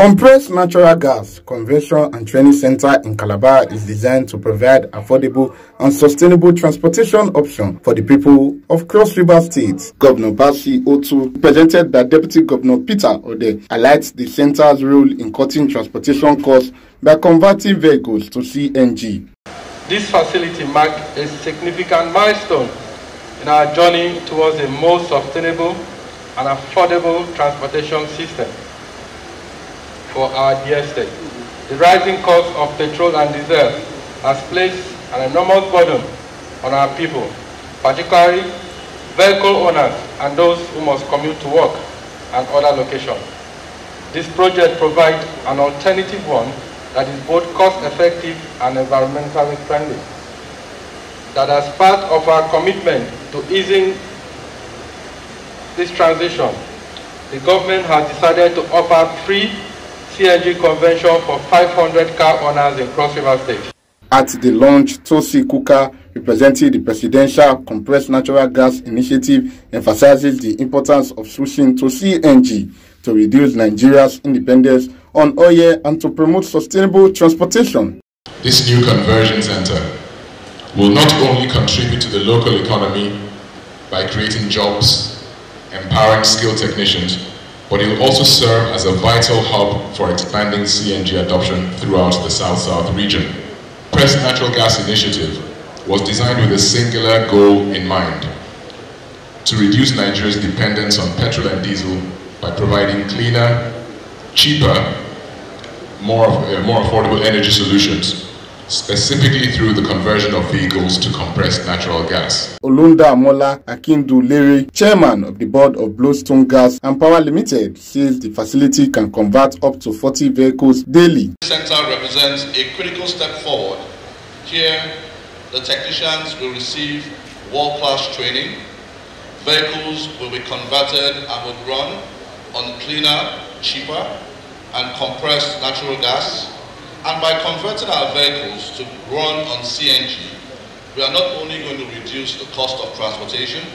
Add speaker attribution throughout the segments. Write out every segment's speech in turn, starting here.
Speaker 1: Compressed natural gas conversion and training center in Calabar is designed to provide affordable and sustainable transportation option for the people of Cross River State. Governor Bassey Otu, presented by Deputy Governor Peter Odey, highlights the center's role in cutting transportation costs by converting vehicles to CNG.
Speaker 2: This facility marks a significant milestone in our journey towards a more sustainable and affordable transportation system for our dear state. The rising cost of petrol and diesel has placed an enormous burden on our people, particularly vehicle owners and those who must commute to work and other locations. This project provides an alternative one that is both cost-effective and environmentally friendly. That as part of our commitment to easing this transition, the government has decided to offer free CNG convention for 500 car owners in Cross River State.
Speaker 1: At the launch, Tosi Kuka, representing the Presidential Compressed Natural Gas Initiative, emphasizes the importance of switching to CNG to reduce Nigeria's independence on oil and to promote sustainable transportation.
Speaker 3: This new conversion center will not only contribute to the local economy by creating jobs, empowering skilled technicians, but it will also serve as a vital hub for expanding CNG adoption throughout the South-South region. Press Natural Gas Initiative was designed with a singular goal in mind, to reduce Nigeria's dependence on petrol and diesel by providing cleaner, cheaper, more, uh, more affordable energy solutions specifically through the conversion of vehicles to compressed natural gas.
Speaker 1: Olunda Amola Akindu Lere, chairman of the board of Blowstone Gas and Power Limited, says the facility can convert up to 40 vehicles daily.
Speaker 4: The center represents a critical step forward. Here, the technicians will receive world-class training. Vehicles will be converted and will run on cleaner, cheaper, and compressed natural gas and by converting our vehicles to run on CNG, we are not only going to reduce the cost of transportation,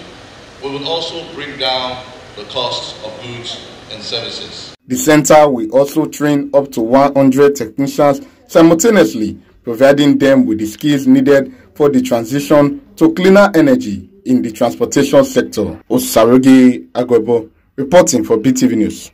Speaker 4: we will also bring down the cost of goods and services.
Speaker 1: The center will also train up to 100 technicians simultaneously, providing them with the skills needed for the transition to cleaner energy in the transportation sector. Osarogi Agwebo, reporting for BTV News.